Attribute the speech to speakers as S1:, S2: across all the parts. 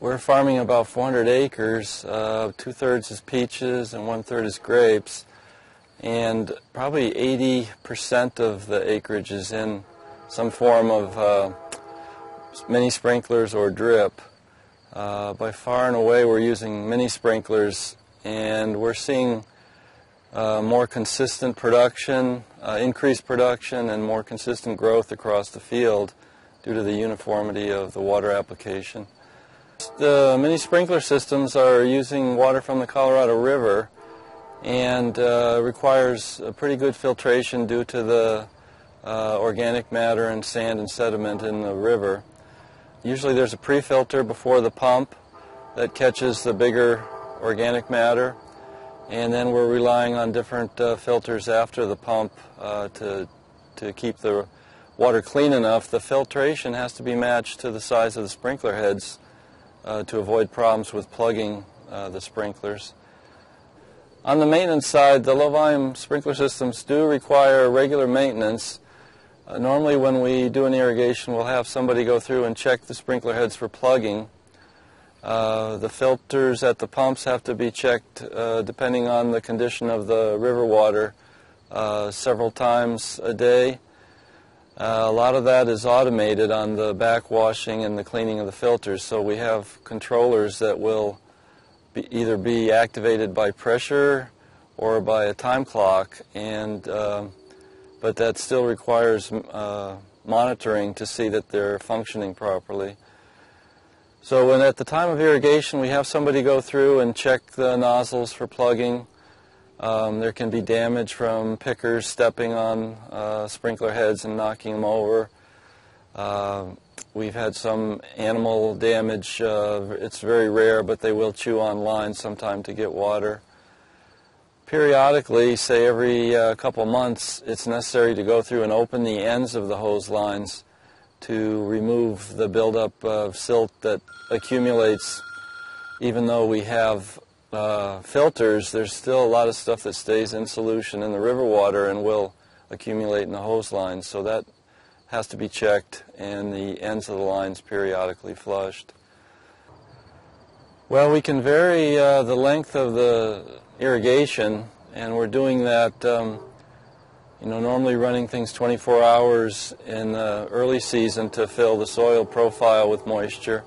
S1: We're farming about 400 acres. Uh, two thirds is peaches and one third is grapes. And probably 80% of the acreage is in some form of uh, mini sprinklers or drip. Uh, by far and away, we're using mini sprinklers, and we're seeing uh, more consistent production, uh, increased production, and more consistent growth across the field due to the uniformity of the water application. The mini sprinkler systems are using water from the Colorado River and uh, requires a pretty good filtration due to the uh, organic matter and sand and sediment in the river. Usually there's a pre-filter before the pump that catches the bigger organic matter and then we're relying on different uh, filters after the pump uh, to, to keep the water clean enough. The filtration has to be matched to the size of the sprinkler heads to avoid problems with plugging uh, the sprinklers. On the maintenance side, the low volume sprinkler systems do require regular maintenance. Uh, normally when we do an irrigation, we'll have somebody go through and check the sprinkler heads for plugging. Uh, the filters at the pumps have to be checked uh, depending on the condition of the river water uh, several times a day. Uh, a lot of that is automated on the backwashing and the cleaning of the filters, so we have controllers that will be either be activated by pressure or by a time clock, and uh, but that still requires uh, monitoring to see that they're functioning properly. So when at the time of irrigation we have somebody go through and check the nozzles for plugging, um, there can be damage from pickers stepping on uh, sprinkler heads and knocking them over. Uh, we've had some animal damage. Uh, it's very rare, but they will chew on lines sometime to get water. Periodically, say every uh, couple months, it's necessary to go through and open the ends of the hose lines to remove the buildup of silt that accumulates even though we have uh, filters, there's still a lot of stuff that stays in solution in the river water and will accumulate in the hose lines. So that has to be checked and the ends of the lines periodically flushed. Well, we can vary uh, the length of the irrigation, and we're doing that, um, you know, normally running things 24 hours in the early season to fill the soil profile with moisture.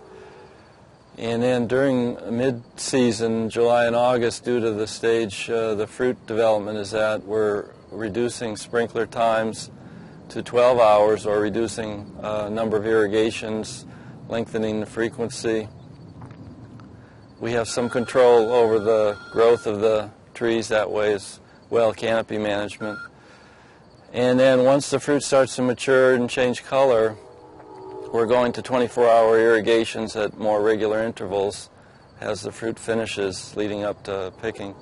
S1: And then during mid-season, July and August, due to the stage uh, the fruit development is at, we're reducing sprinkler times to 12 hours or reducing uh, number of irrigations, lengthening the frequency. We have some control over the growth of the trees that way as well, canopy management. And then once the fruit starts to mature and change color, we're going to 24-hour irrigations at more regular intervals as the fruit finishes leading up to picking.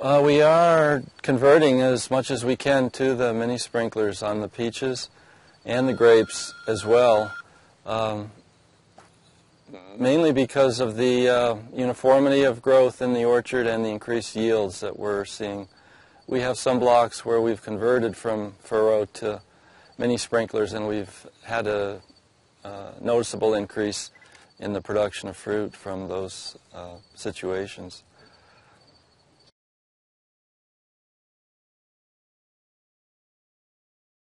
S1: Uh, we are converting as much as we can to the mini sprinklers on the peaches and the grapes as well, um, mainly because of the uh, uniformity of growth in the orchard and the increased yields that we're seeing. We have some blocks where we've converted from furrow to mini sprinklers, and we've had a uh, noticeable increase in the production of fruit from those uh, situations.